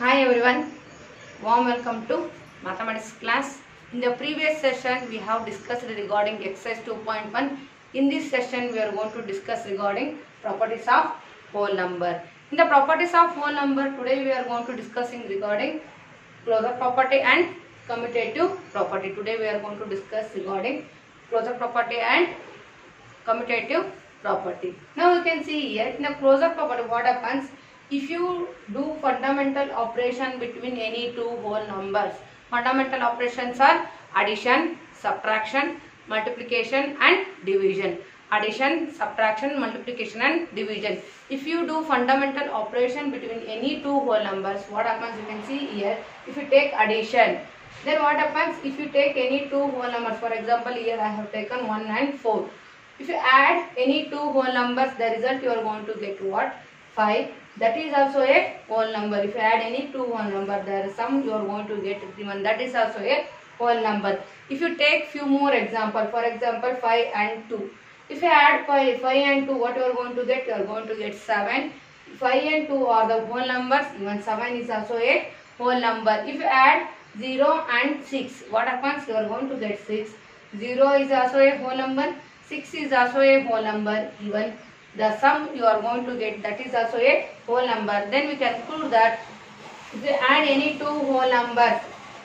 Hi everyone, warm welcome to mathematics class. In the previous session we have discussed regarding exercise 2.1. In this session we are going to discuss regarding properties of whole number. In the properties of whole number today we are going to discussing regarding closure property and commutative property. Today we are going to discuss regarding closure property and commutative property. Now you can see here in the closure property what happens if you do fundamental operation between any two whole numbers. Fundamental operations are addition, subtraction, multiplication and division. Addition, subtraction, multiplication and division. If you do fundamental operation between any two whole numbers, what happens you can see here. If you take addition, then what happens if you take any two whole numbers. For example, here I have taken 1 and 4. If you add any two whole numbers, the result you are going to get what? 5. That is also a whole number. If you add any two whole number, the sum you are going to get 31. That is also a whole number. If you take few more example, for example 5 and 2. If you add 5, 5 and 2, what you are going to get? You are going to get 7. 5 and 2 are the whole numbers. Even 7 is also a whole number. If you add 0 and 6, what happens? You are going to get 6. 0 is also a whole number. 6 is also a whole number. Even the sum you are going to get that is also a whole number. Then we can conclude that if you add any two whole numbers,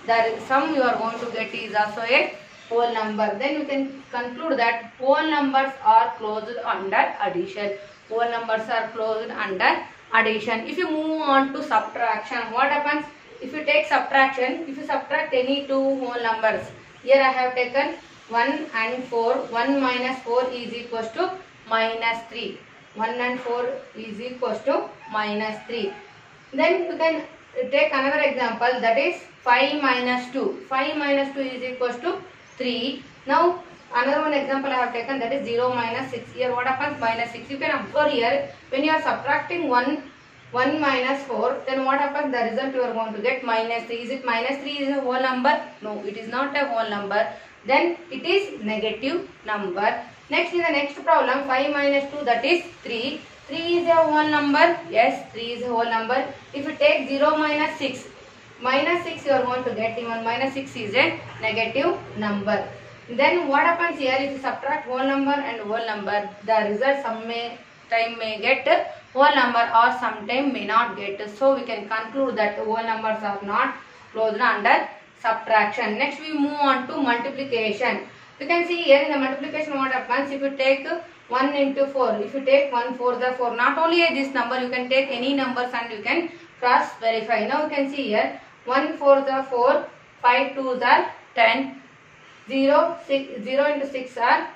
the sum you are going to get is also a whole number. Then we can conclude that whole numbers are closed under addition. Whole numbers are closed under addition. If you move on to subtraction, what happens? If you take subtraction, if you subtract any two whole numbers, here I have taken 1 and 4. 1 minus 4 is equals to minus 3. 1 and 4 is equals to minus 3. Then you can take another example that is 5 minus 2. 5 minus 2 is equals to 3. Now another one example I have taken that is 0 minus 6. Here what happens? Minus 6. You can observe here when you are subtracting 1 1 minus 4 then what happens the result you are going to get minus 3 is it minus 3 is a whole number no it is not a whole number then it is negative number next in the next problem 5 minus 2 that is 3 3 is a whole number. Yes 3 is a whole number. If you take 0 minus 6 minus 6 you are going to get even minus 6 is a negative number. Then what happens here? If you subtract whole number and whole number the result some may time may get whole number or sometime may not get. So we can conclude that whole numbers are not closed under subtraction. Next we move on to multiplication you can see here in the multiplication what happens if you take 1 into 4 if you take 1 4 the 4 not only this number you can take any numbers and you can cross verify. Now you can see here 1 4 the 4 5 2 the 10 0 6 0 into 6 are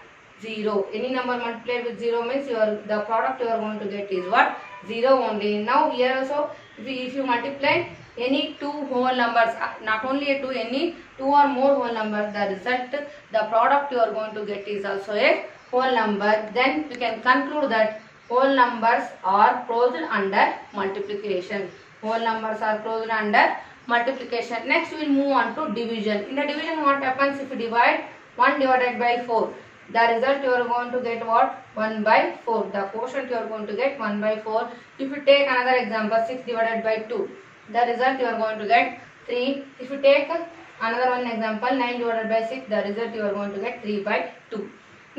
0 any number multiplied with 0 means your the product you are going to get is what? 0 only. Now here also if you, multiply any two whole numbers uh, not only a two any two or more whole numbers the result the product you are going to get is also a whole number. Then we can conclude that whole numbers are closed under multiplication. Whole numbers are closed under multiplication. Next we will move on to division. In the division what happens if you divide 1 divided by 4 the result you are going to get what? 1 by 4 the quotient you are going to get 1 by 4 if you take another example 6 divided by 2 the result you are going to get 3 if you take another one example 9 divided by 6 the result you are going to get 3 by 2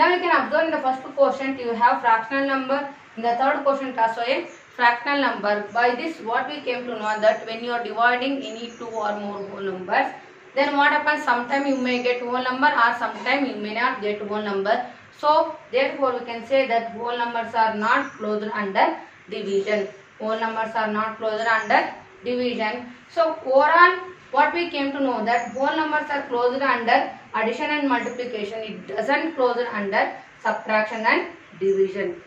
now you can observe in the first quotient you have fractional number. In the third quotient also a fractional number. By this what we came to know that when you are dividing any two or more whole numbers then what happens? Sometime you may get whole number or sometime you may not get whole number. So therefore we can say that whole numbers are not closed under division. Whole numbers are not closed under division. So overall what we came to know that whole numbers are closed under addition and multiplication. It doesn't close under subtraction and division.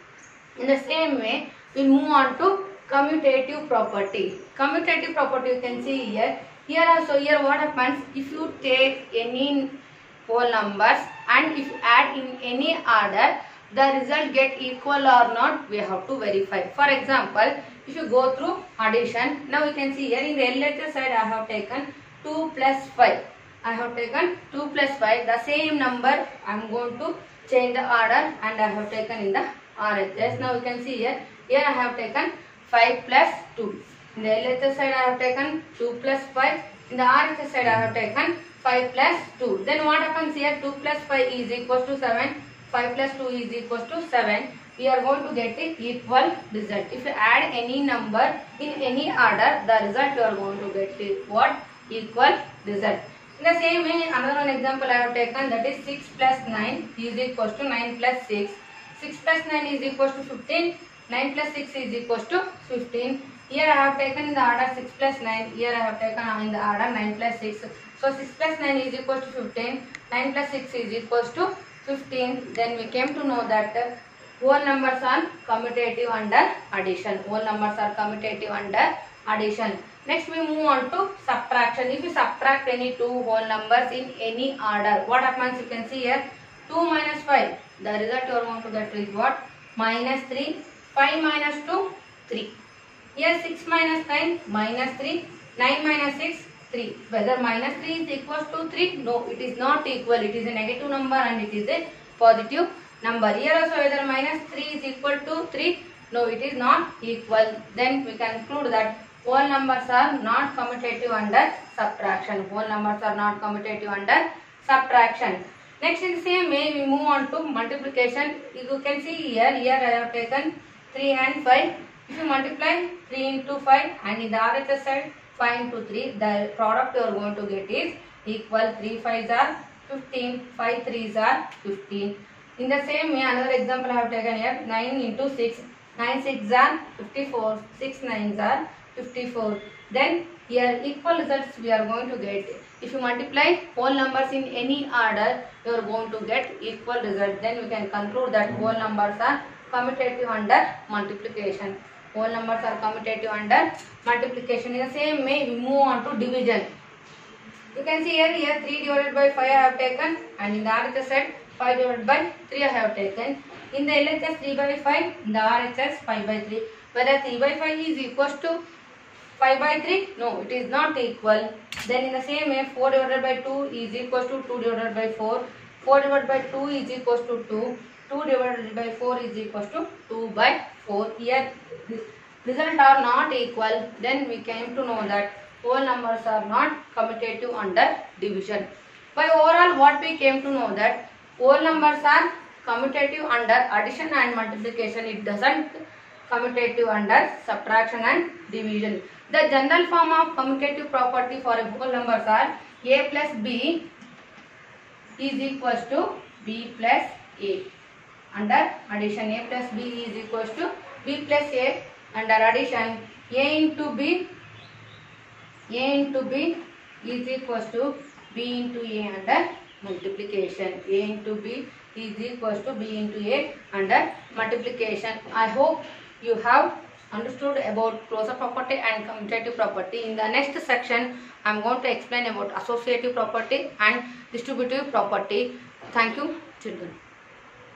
In the same way we move on to commutative property. Commutative property you can see here. Here also here what happens? If you take any whole numbers and if you add in any order the result get equal or not we have to verify for example if you go through addition now you can see here in the LHS side I have taken 2 plus 5 I have taken 2 plus 5 the same number I am going to change the order and I have taken in the RHS now you can see here here I have taken 5 plus 2 In the LHS side I have taken 2 plus 5. In the RHS side I have taken 5 plus 2. Then what happens here? 2 plus 5 is equals to 7. 5 plus 2 is equals to 7. We are going to get the equal result. If you add any number in any order, the result you are going to get the what? Equal result. In the same way, another one example I have taken that is 6 plus 9 is equals to 9 plus 6. 6 plus 9 is equals to 15. 9 plus 6 is equals to 15. Here I have taken in the order 6 plus 9. Here I have taken in the order 9 plus 6. So 6 plus 9 is equals to 15. 9 plus 6 is equals to 15. Then we came to know that whole numbers are commutative under addition. Whole numbers are commutative under addition. Next we move on to subtraction. If you subtract any two whole numbers in any order, what happens you can see here 2 minus 5. The result you are going to get is what? Minus 3. 5 minus 2, 3. Here 6 minus 9, minus 3. 9 minus 6, 3. Whether minus 3 is equals to 3? No, it is not equal. It is a negative number and it is a positive number. Here also whether minus 3 is equal to 3? No, it is not equal. Then we conclude that whole numbers are not commutative under subtraction. Whole numbers are not commutative under subtraction. Next in the same way we move on to multiplication. You can see here, here I have taken 3 and 5. If you multiply 3 into 5 and in the RHS side 5 into 3, the product you are going to get is equal 3 5s are 15, 5 3s are 15. In the same way, another example I have taken here 9 into 6, 9 6 are 54, 6 9s are 54. Then here equal results we are going to get. If you multiply whole numbers in any order, you are going to get equal result. Then we can conclude that whole numbers are commutative under multiplication. Whole numbers are commutative under multiplication. In the same way, we move on to division. You can see here, here 3 divided by 5 I have taken and in the RHS side 5 divided by 3 I have taken. In the LHS 3 by 5, in the RHS 5 by 3. Whether 3 by 5 is equals to 5 by 3? No, it is not equal. Then in the same way 4 divided by 2 is equals to 2 divided by 4. 4 divided by 2 is equals to 2. 2 divided by 4 is equals to 2 by 4. Here result are not equal. Then we came to know that whole numbers are not commutative under division. By overall what we came to know that whole numbers are commutative under addition and multiplication. It doesn't commutative under subtraction and division. The general form of commutative property for a whole numbers are a plus b is equals to b plus a. Under addition a plus b is equals to b plus a. Under addition a into b a into b is equals to b into a under multiplication. a into b is equals to b into a under multiplication. I hope you have understood about closure property and commutative property. In the next section, I am going to explain about associative property and distributive property. Thank you, children.